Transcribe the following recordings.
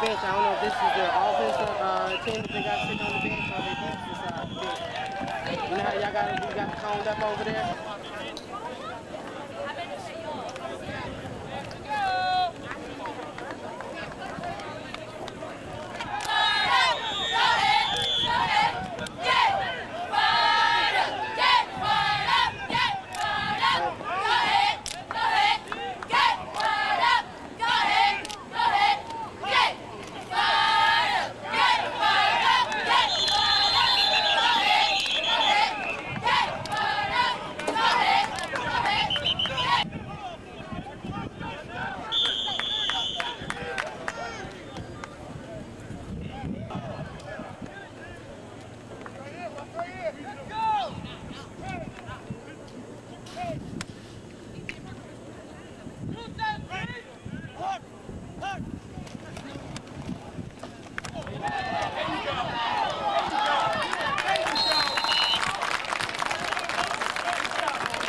bench. I don't know if this is their offensive uh, team that they got sitting on the bench or their defensive side. You know how y'all got got coned up over there?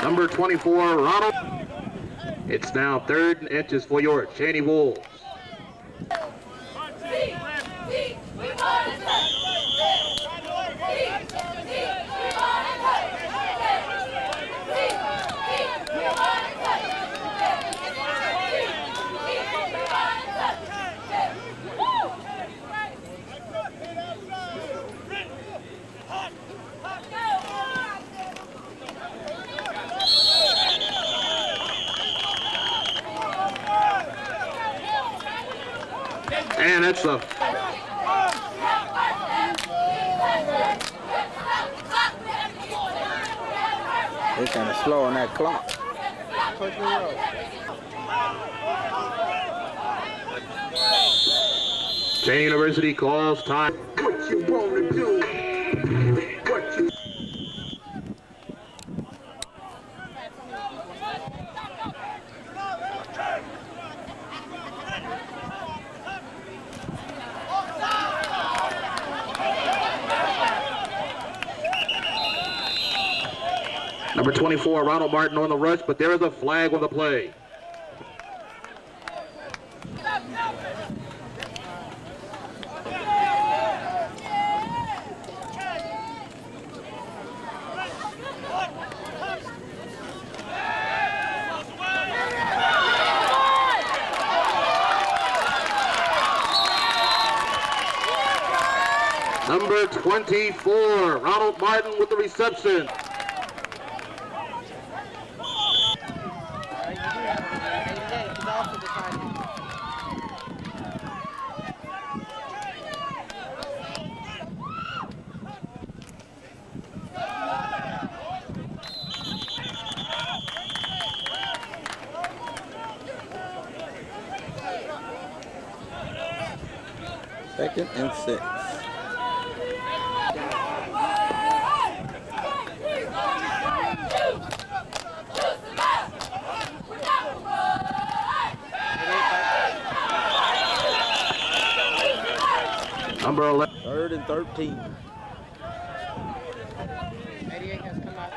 Number 24, Ronald. It's now third and inches for your Cheney Wolves. Calls time. What you wanna do? What you Number 24, Ronald Martin on the rush, but there is a flag on the play. Number 24, Ronald Martin with the reception. Alright, you do have a hey, hey, he's also the tight end. Second and six. Number 11. Third and 13. 88 has come out.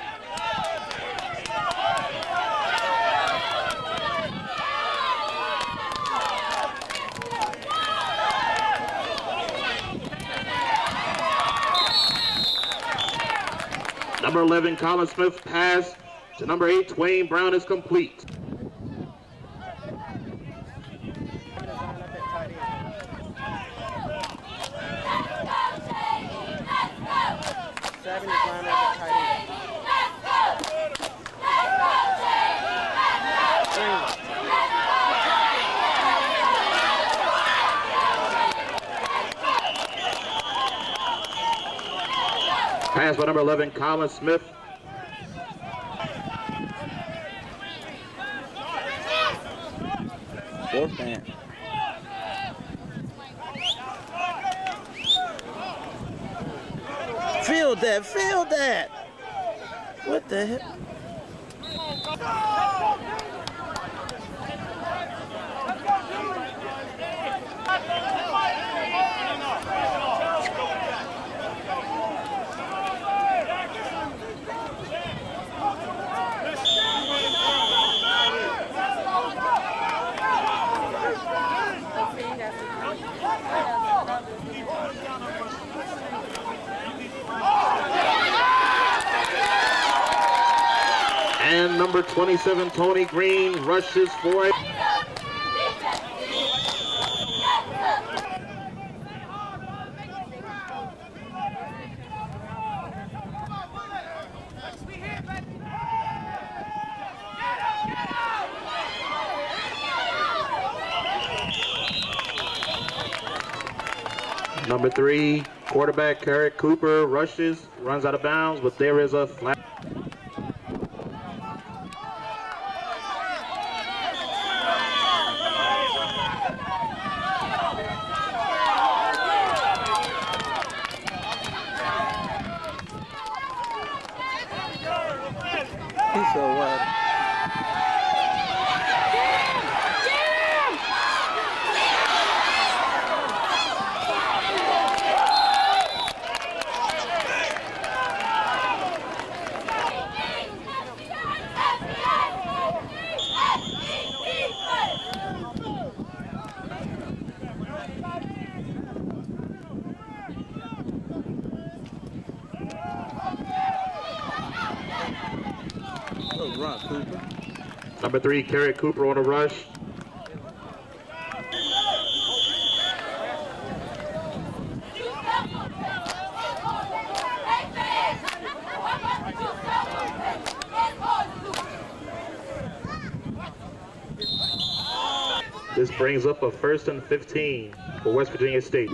11, Colin Smith pass to number 8, Twain Brown is complete. Put his line up at tight end. Seven is lined up at tight end. Three. Pass by number 11, Colin Smith. Fourth down. Field that, field that. What the heck? Number 27, Tony Green, rushes for it. Number three, quarterback Carrick Cooper rushes, runs out of bounds, but there is a flat. He's so wild. Good run, Cooper. Number three, Carrick Cooper on a rush. This brings up a first and 15 for West Virginia State.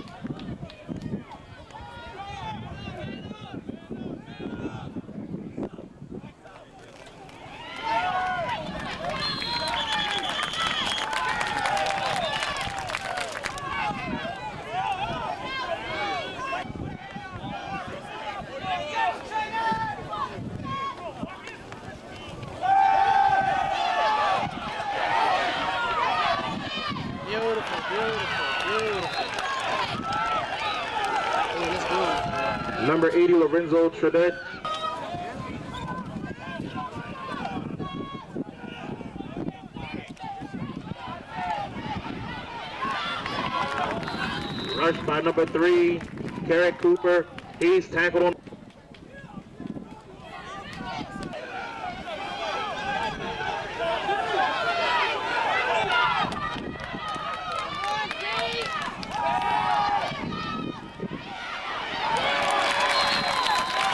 Beautiful, beautiful, beautiful. Number 80, Lorenzo Tredet. Rushed by number three, Carrick Cooper. He's tackled on.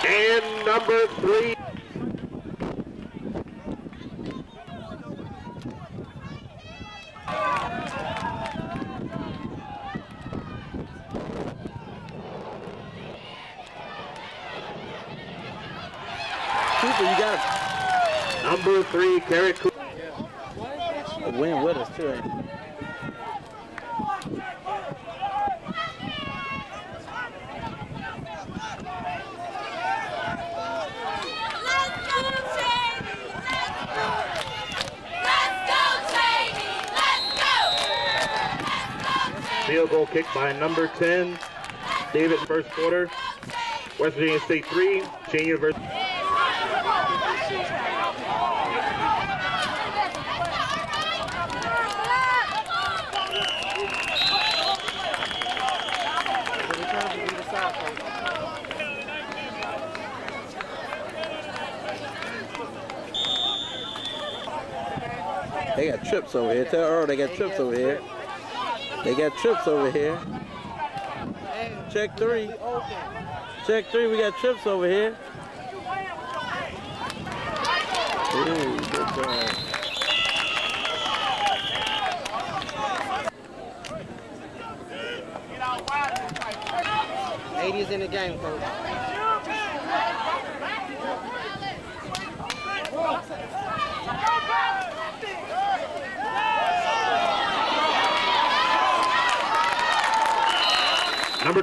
And number three. Cooper, you got Number three, Carrick Cooper. to win with us, too. ain't you? Field goal kick by number 10, David first quarter. West Virginia State 3, Cheney University. They got trips over here. Tell Earl they got trips over here. They got trips over here. Check three. Check three. We got trips over here. Ooh, good job. In the game, coach.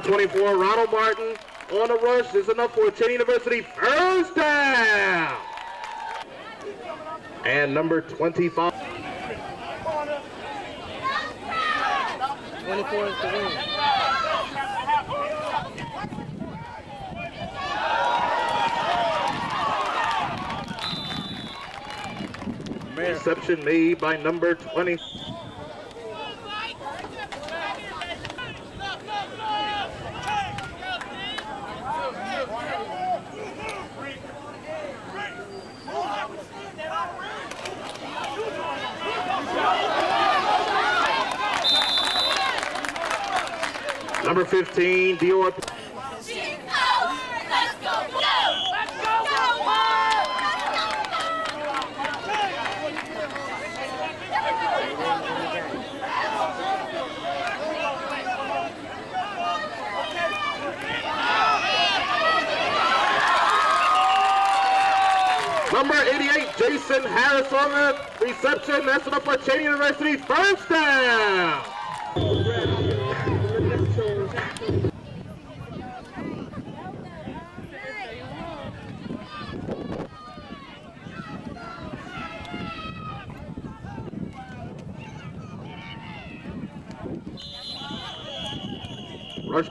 24, Ronald Martin on the rush is enough for Cheney University first down. And number 25, Twenty-four is the win. Reception made by number 20. Number 15, Dior. Number 88, Jason Harris on the reception. That's enough for Cheney University. First down.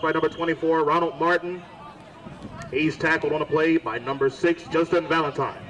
By number 24, Ronald Martin. He's tackled on a play by number six, Justin Valentine.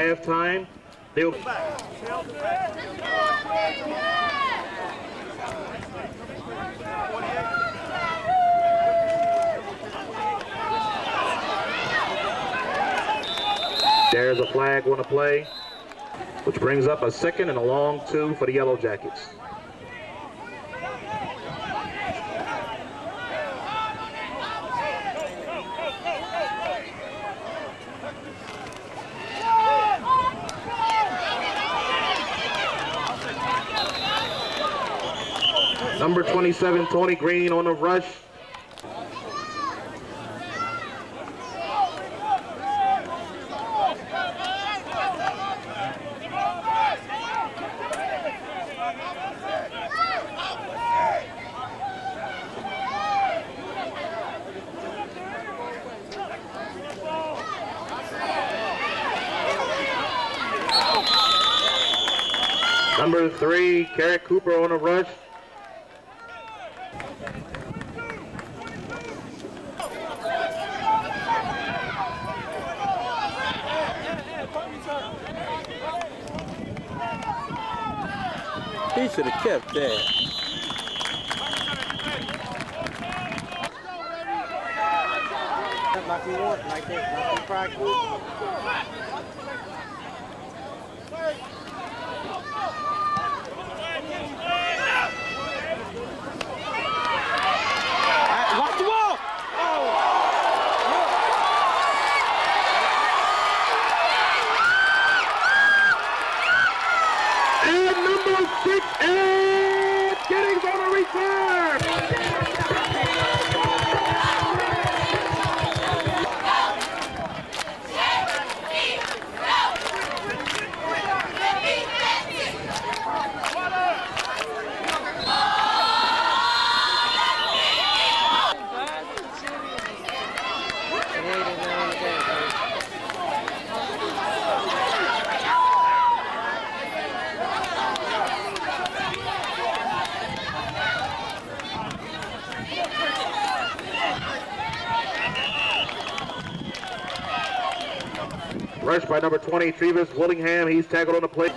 halftime. They'll There's a flag on the play, which brings up a second and a long two for the Yellow Jackets. Number 27, Tony Green on the rush. rush by number 20, Trevis Willingham. He's tackled on the play.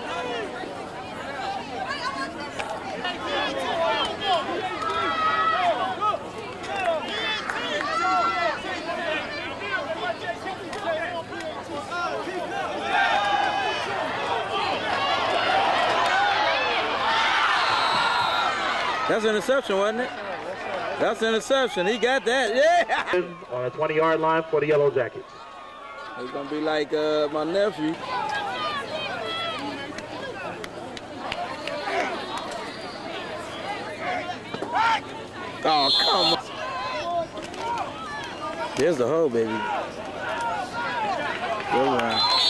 That's an interception, wasn't it? That's an interception. He got that. Yeah. On the 20 yard line for the Yellow Jackets. He's gonna be like uh, my nephew. Oh, come on. There's the hole, baby. Good one.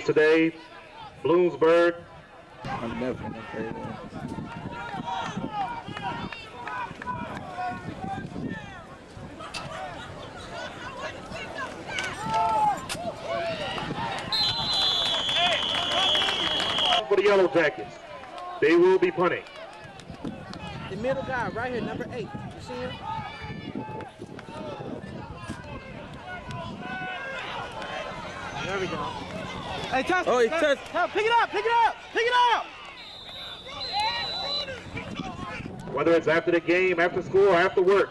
Games today, Bloomsburg I'm definitely for the Yellow Jackets. They will be punting. The middle guy right here, number eight. You see him? There we go. Hey, touch. Oh, he touch- touched. Help, pick it up, pick it up, pick it up. Whether it's after the game, after school, or after work.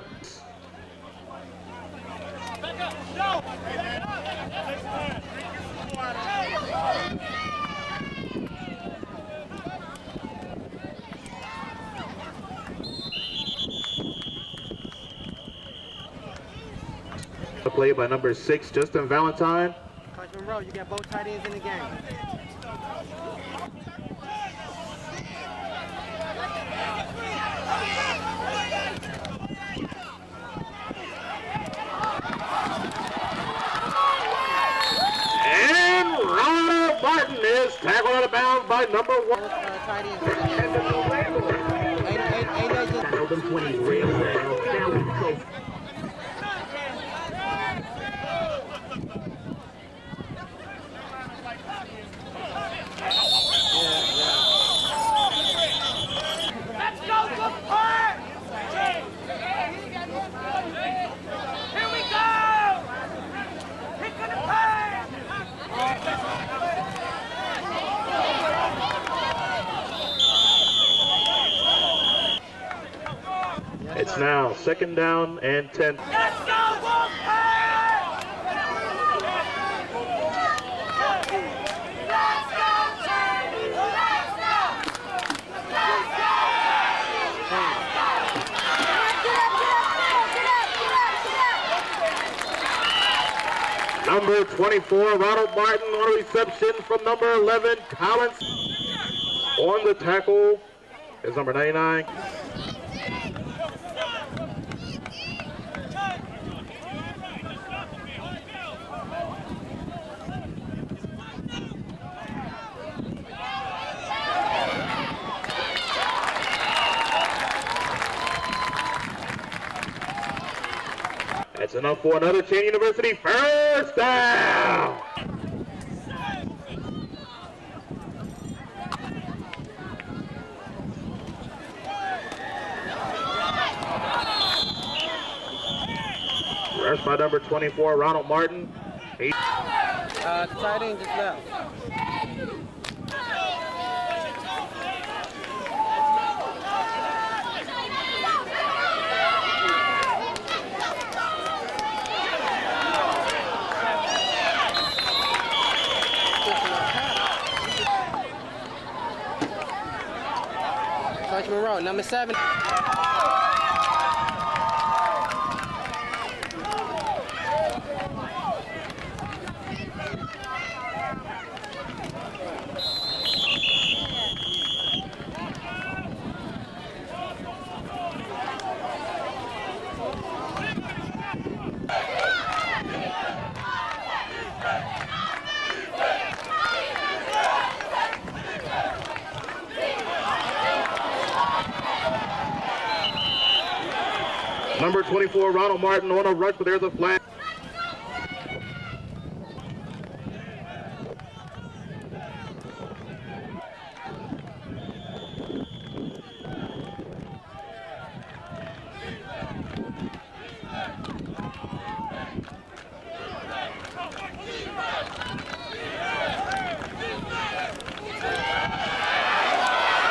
The play by number six, Justin Valentine. Coach Monroe, you got both tight ends in the game. And Ronald Martin is tackled out of bounds by number one. Uh, tight ends in. Ain't, ain't, ain't that just 20 real well. Now we go. Let's go, Brook Park! Here we go! Pick of the pass! It's now second down and 10. Let's go, go! Number 24, Ronald Martin on a reception from number 11, Collins. On the tackle is number 99. For another Cheney University first down. Rush by number 24, Ronald Martin. Uh, tight end just left? Coach Monroe, number seven. rush, but there's a flag.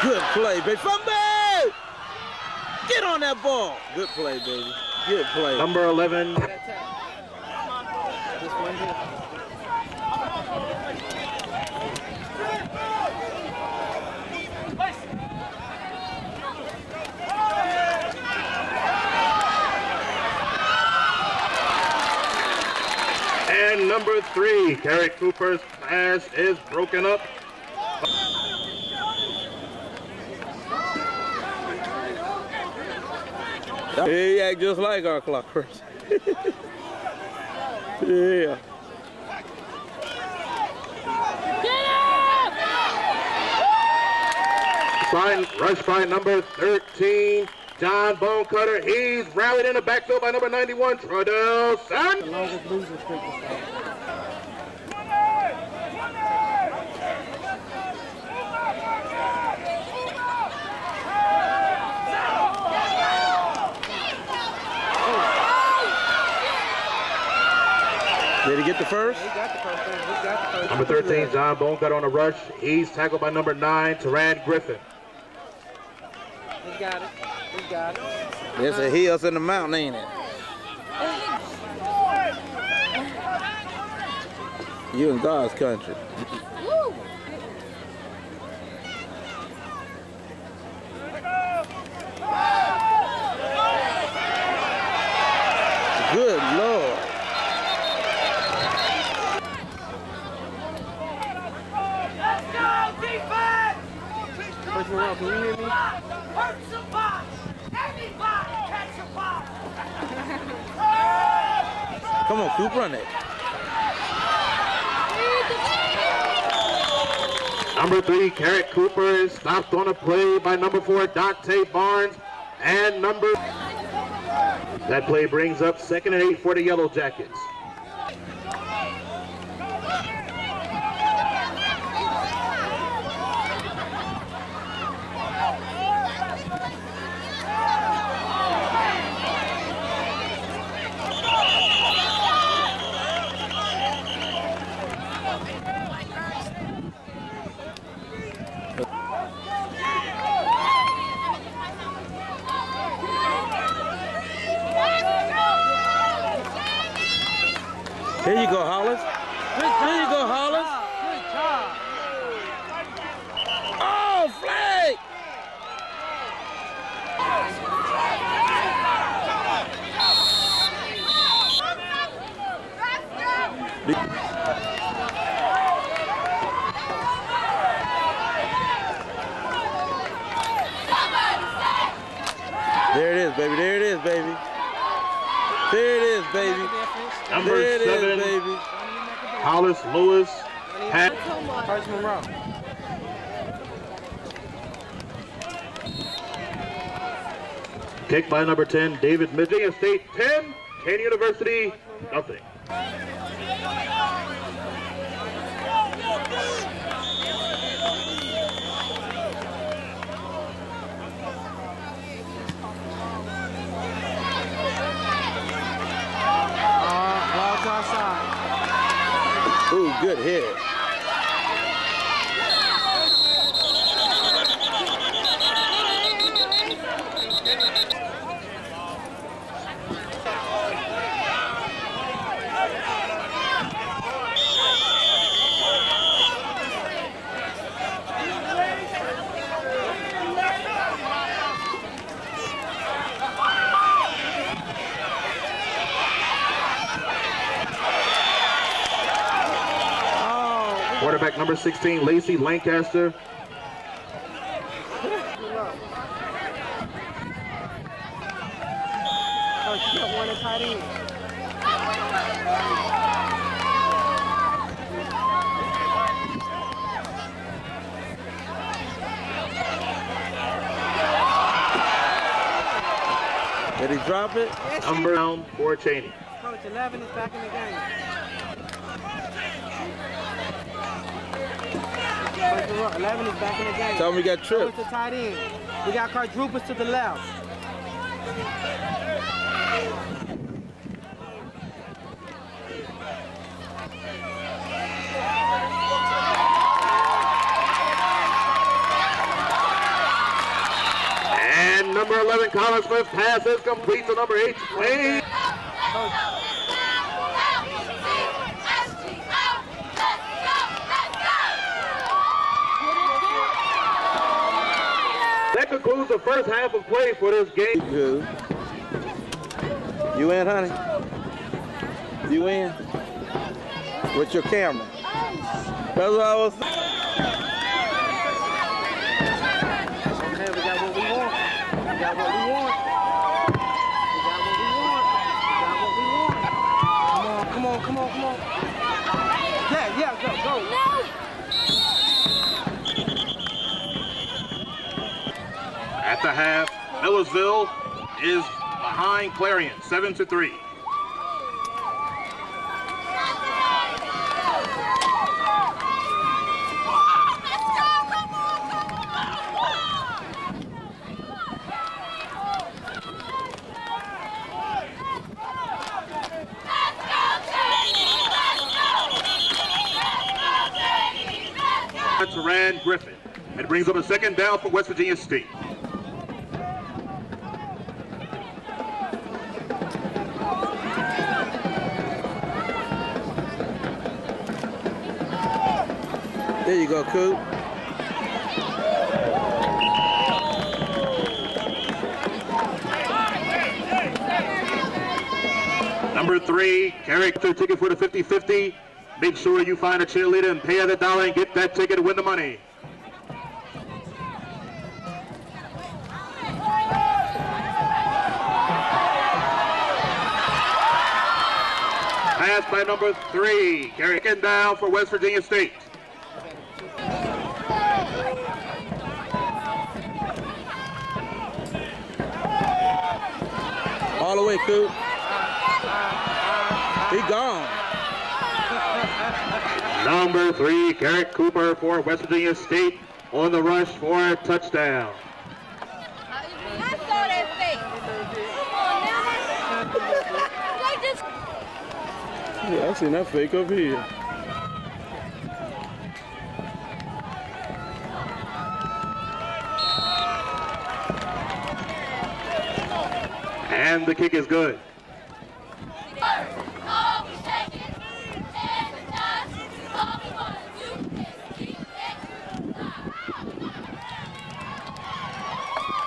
Good play, baby. From Get on that ball. Good play, baby. Good play. Number 11, That tap. This one here. and number three, Carrie Cooper's pass is broken up. He act just like our clockers. yeah. By, rush by number 13, John Bonecutter. He's rallied in the backfield by number 91, Trudell Sand. The longest losing streak to start. Did he get the first? He got the first one. He got the first Number 13, John Bonecutter on the rush. He's tackled by number 9, Teran Griffin. He got it. He got it. There's a hills in the mountain, ain't it? You in God's country. Good Lord. Let's go, defense! First one out. Can you hear me? Hurt somebody! Everybody catch a ball! Come on, Coop, run it. Number 3, Carrick Cooper is stopped on a play by number 4, Dante Barnes. And number... That play brings up second and 8 for the Yellow Jackets. Here you go, Hollis. Here you go, Hollis. Good job. Oh, flag! There it is, baby. There it is, baby. There it is, baby. Number There it is, 7, baby. Hollis Lewis. Pat First one row. kicked by number 10, David Virginia State 10, Kane University, nothing. Uh, ball to our side. Ooh, good hit. Oh, Quarterback number 16, Lacey Lancaster. Coach, you got one at tight end. Did he drop it? Number down for Cheney. Coach, 11 is back in the game. First 11 is back in the game. Tell him we got Throw it tripped. to tight end. We got quadruples to the left. And number 11, Colin Smith. Pass is complete to number 8, Wayne. The first half of play for this game. You in, honey? You in? With your camera. That's what I was Okay, we got what we want. We got what we want. We got what we want. We got what we want. Come on, come on, come on, come on. Yeah, yeah, go, go. The half, Millersville is behind Clarion, 7 to 3. To Rand Griffin. It brings up a second down for West Virginia State. You go, Coop. Number three, your ticket for the 50-50. Make sure you find a cheerleader and pay her the dollar and get that ticket to win the money. Pass by number three, carry it down for West Virginia State. All the way, Coop. He gone. Number three, Garrett Cooper for West Virginia State on the rush for a touchdown. I saw that face. Come on now. They just Yeah, I seen that fake up here. And the kick is good.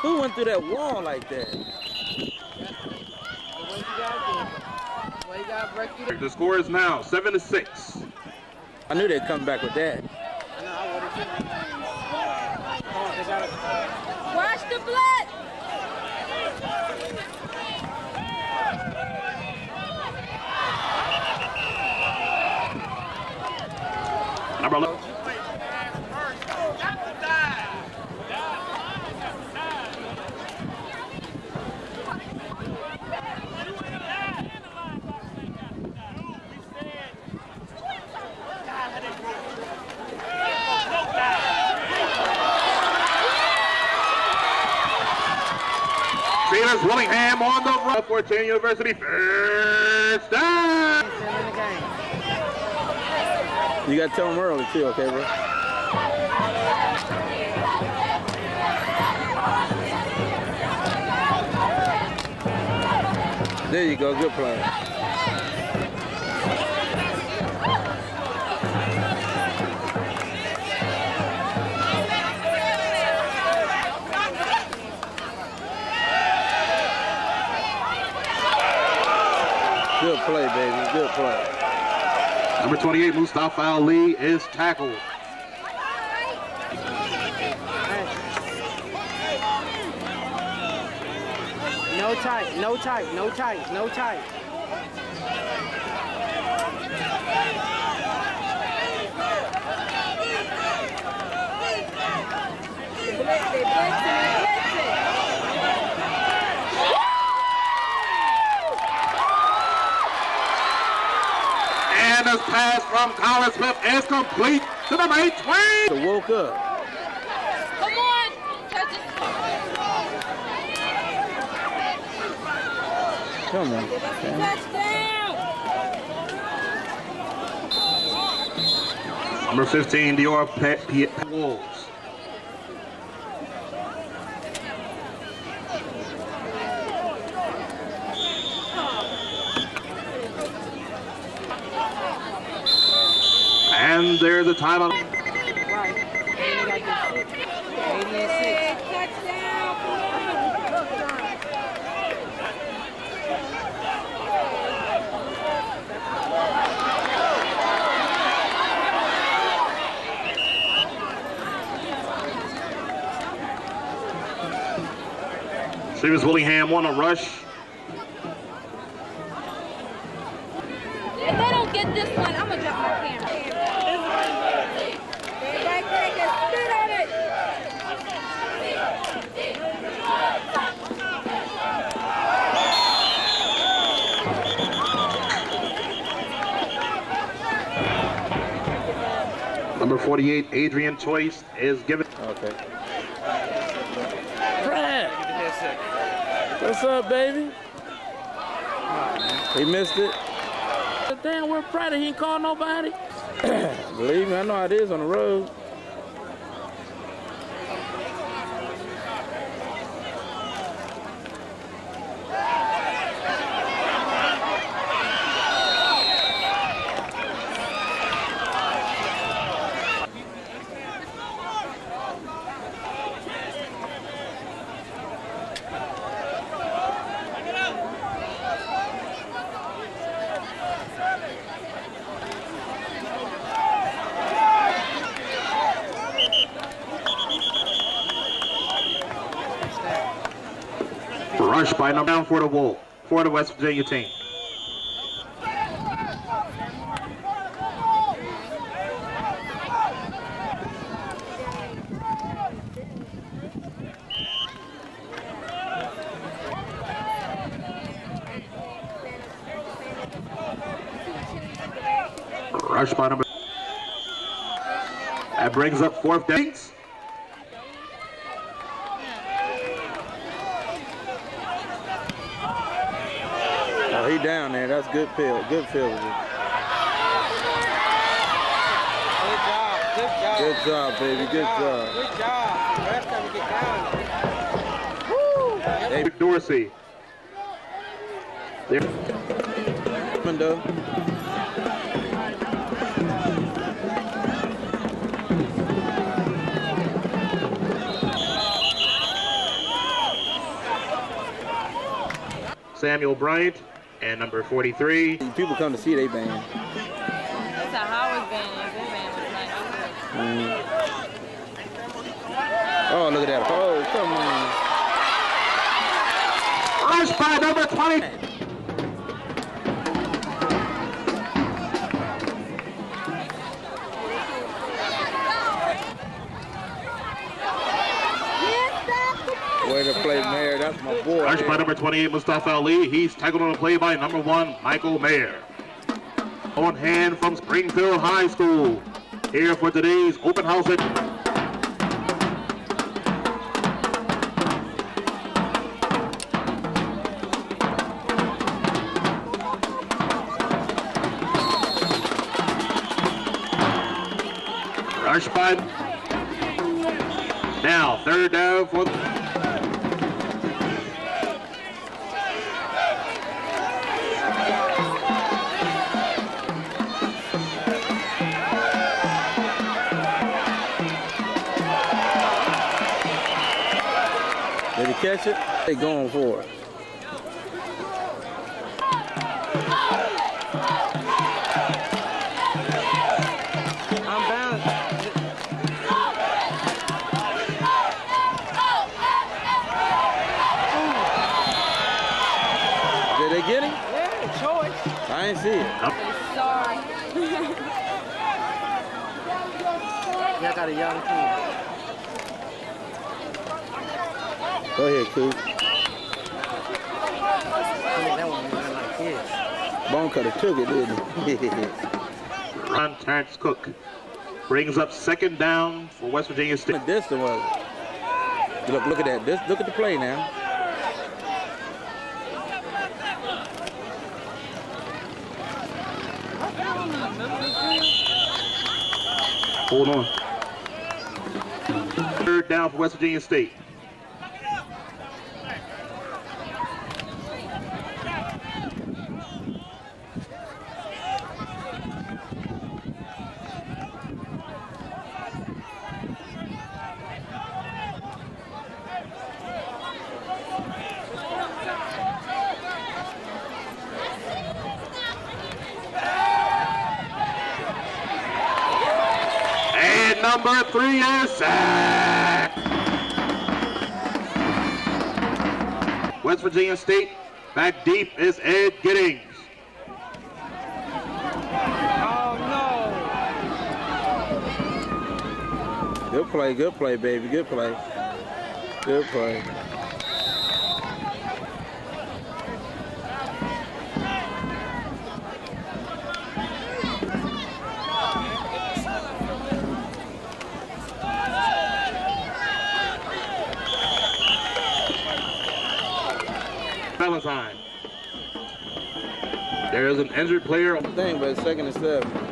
Who went through that wall like that? What you gotta do? What you gotta break through the... The score is now seven to six. I knew they'd come back with that. I know, I would've too. Come on, they gotta... watch the blood. Number 11. Venus Willingham on the run for Cheney University. First down. You gotta tell them early too, okay, bro? There you go, good play. Play, baby. Good play. Number 28, Mustafa Ali is tackled. No tight, no tight, no tight, no tight. They blitzing, they blitzing. And this pass from Colin Smith is complete to the main Twain. So woke up. Come on. Touch. Come on. Touchdown. Number 15, Dior Pe- Pe- Wolves. And there's a timeout. Right. And they got this 80 and 6. Stevens Willingham on a rush. If they don't get this one, I'm gonna drop my camera. 48, Adrian Toyce, is given. Okay. Brad! What's up, baby? He missed it. Damn, we're proud of he ain't called nobody. Believe me, I know how it is on the road. Rush by number down for the Wolf, for the West Virginia team. Rush by number. That brings up fourth down. Oh, down there. That's good field. Good field. Good job. Good job. Good job, baby. Good job. Good job. Last time we get down. David Dorsey. There. Window. Samuel Bryant and number 43. People come to see they band. That's how Howard's band is. Their band was like, mm. Oh, look at that. Oh, come on. Rush by number 20. That's boy. By number 28, Mustafa Ali. He's tackled on a play by number one, Michael Mayer. On hand from Springfield High School. Here for today's open house. At Rush by. Now, third down for catch it? They going for it. I'm bound. Did they get him? Yeah, choice. I ain't see it. sorry. Y'all got a young team. Go ahead, Coop. I mean, that one went like this. Bone cutter took it, didn't he? Ron Terrence Cook brings up second down for West Virginia State. Distance was it? Look, look at that. This, look at the play now. Hold on. Third down for West Virginia State. Number three is sacked. West Virginia State back deep is Ed Giddings. Oh no! Good play, good play, baby. Good play. Good play. Valentine. There is an injured player. Thing, but second and seven.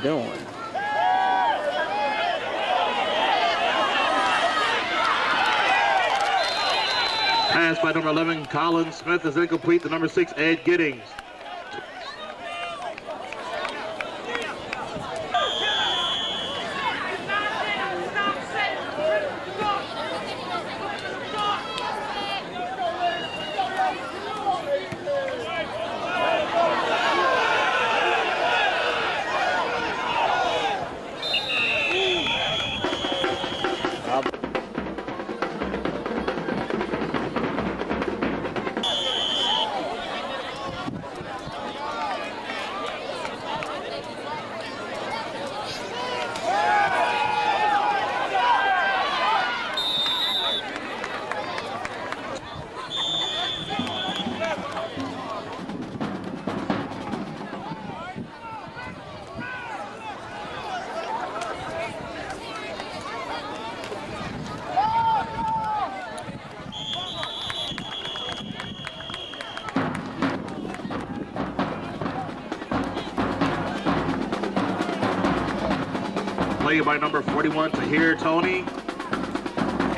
Doing? Pass by number 11, Colin Smith is incomplete. The number six, Ed Giddings. 41, Tahir Tony.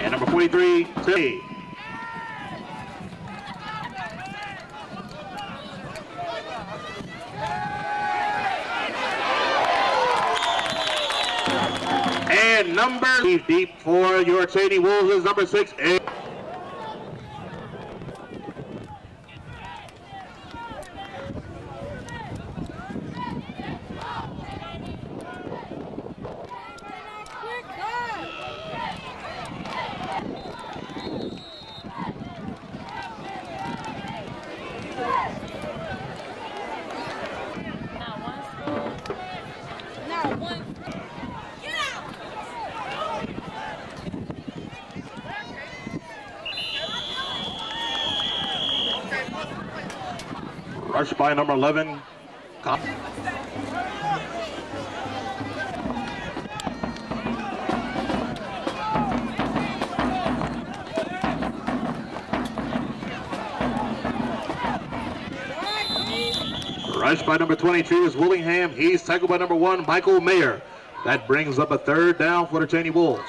And number 43, T. And number deep, for your Cheney Wolves is number six, Ed. By number 11. Col- Rush by number 22 is Willingham. He's tackled by number one, Michael Mayer. That brings up a third down for the Cheney Wolves.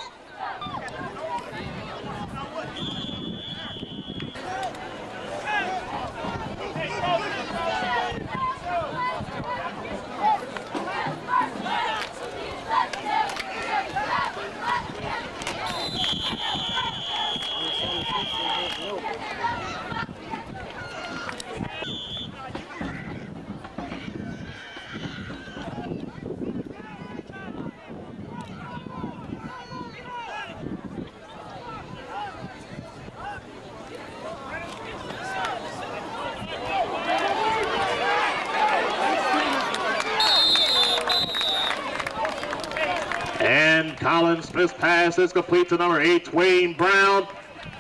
And Colin Smith's pass is complete to number eight, Wayne Brown,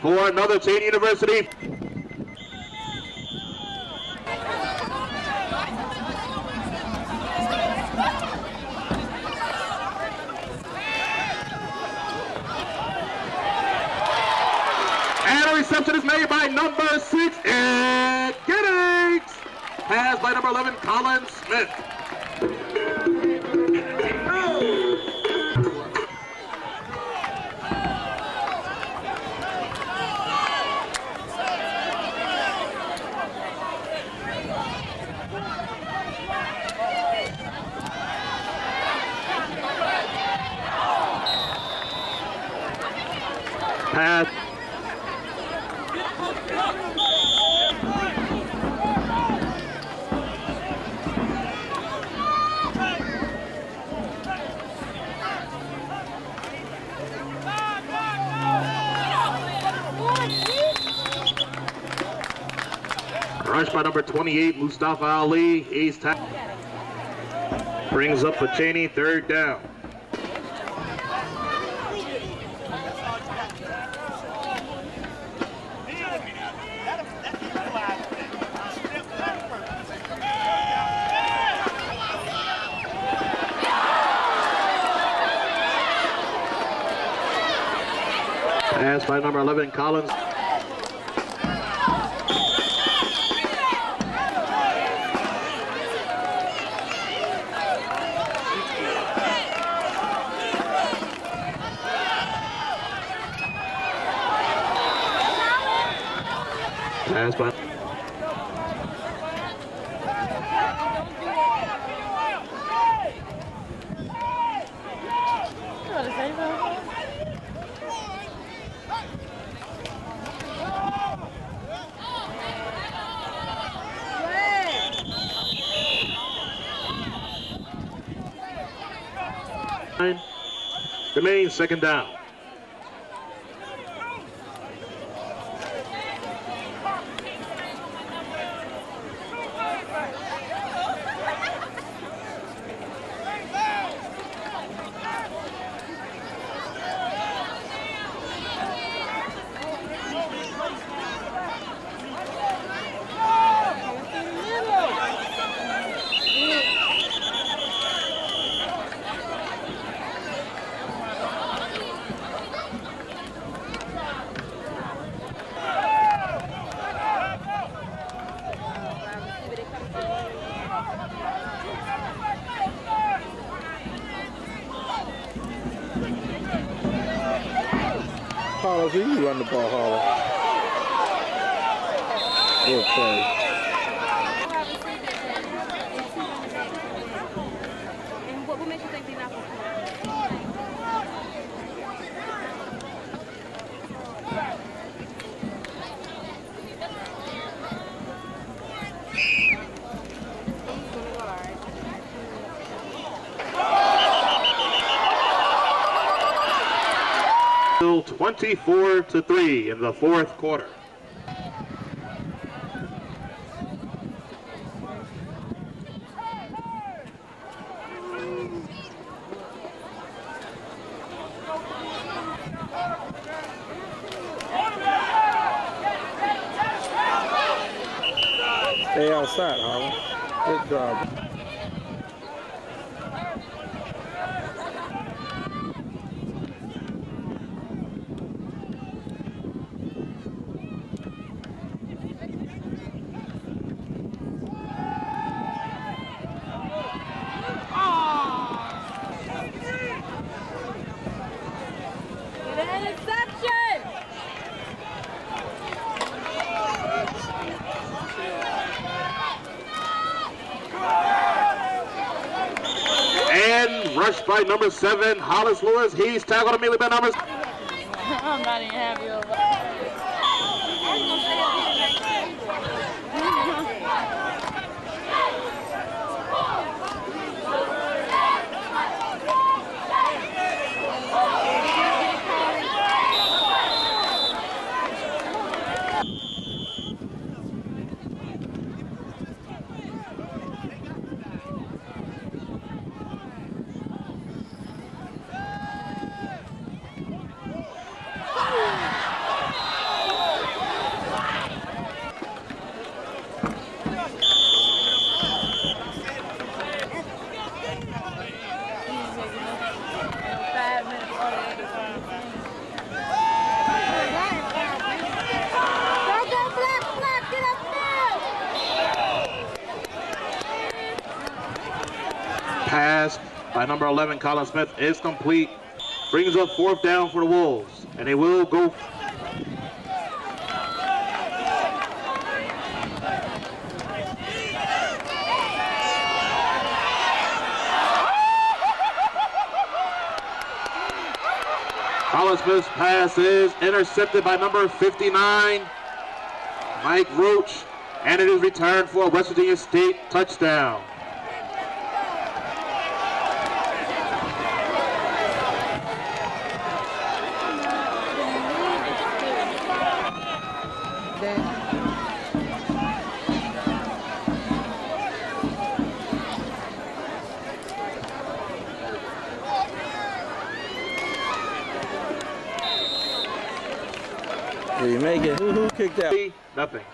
for another Cheney University. Rush by number 28, Mustafa Ali. He's ta- brings up a Cheney, third down. Pass by number 11, Collins. Is. Remains second down. So you run the ball, Holler. Good play. And what, what makes you think they're not going to Still 24 to 3 in the fourth quarter. Stay outside, Holler. Good job. Get an interception! And rushed number seven, Hollis Lewis. He's tackled immediately by number I'm not even happy over 11, Colin Smith is complete. Brings up fourth down for the Wolves. And they will go Colin Smith's pass is intercepted by number 59, Mike Roach, and it is returned for a West Virginia State touchdown. Did he make it? Who, who kicked out? Nothing.